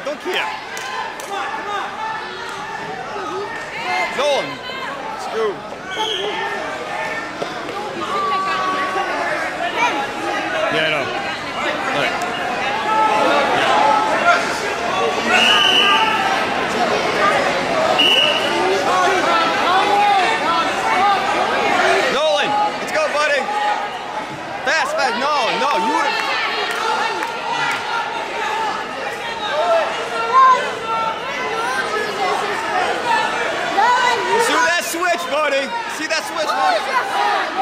care, don't care. Nolan, screw. See that switch, buddy?